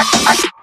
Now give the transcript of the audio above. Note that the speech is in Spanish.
Ay.